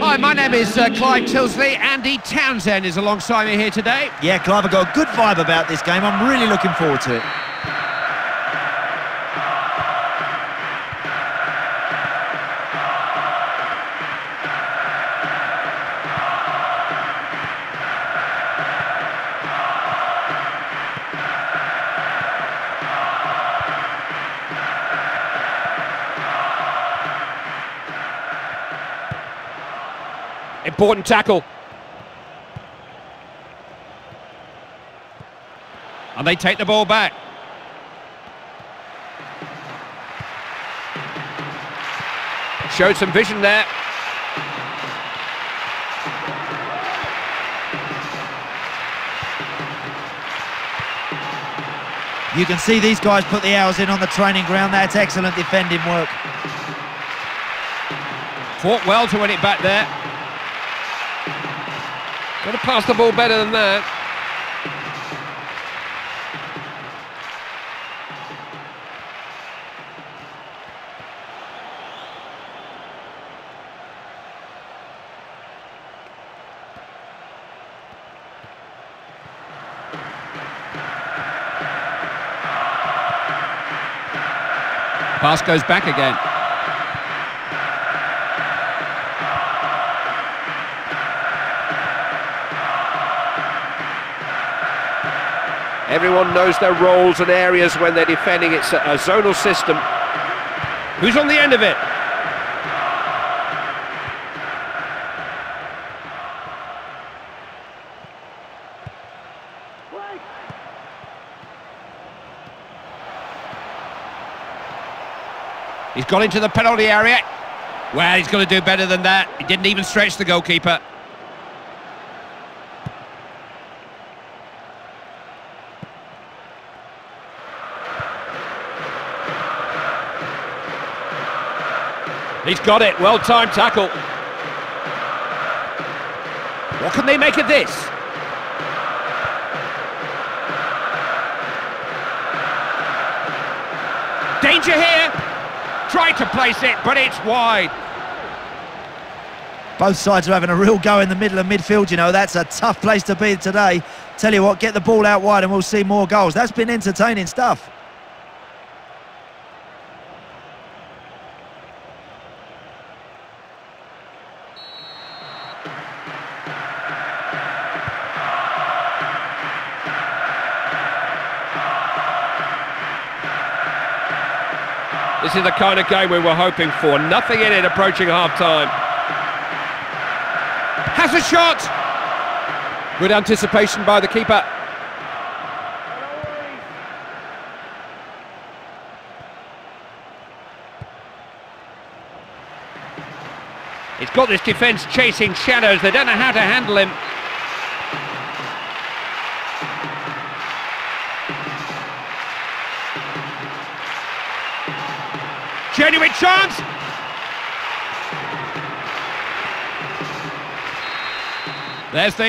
Hi, my name is uh, Clive Tyldesley. Andy Townsend is alongside me here today. Yeah, Clive, I've got a good vibe about this game. I'm really looking forward to it. Important tackle. And they take the ball back. Showed some vision there. You can see these guys put the hours in on the training ground. That's excellent defending work. Fought well to win it back there. Got to pass the ball better than that. Pass goes back again. Everyone knows their roles and areas when they're defending. It's a, a zonal system. Who's on the end of it? He's got into the penalty area. Well, he's got to do better than that. He didn't even stretch the goalkeeper. He's got it. Well-timed tackle. What can they make of this? Danger here. Tried to place it, but it's wide. Both sides are having a real go in the middle of midfield, you know. That's a tough place to be today. Tell you what, get the ball out wide and we'll see more goals. That's been entertaining stuff. This is the kind of game we were hoping for. Nothing in it approaching half-time. Has a shot! Good anticipation by the keeper. He's got this defence chasing shadows. They don't know how to handle him. Genuine chance! There's the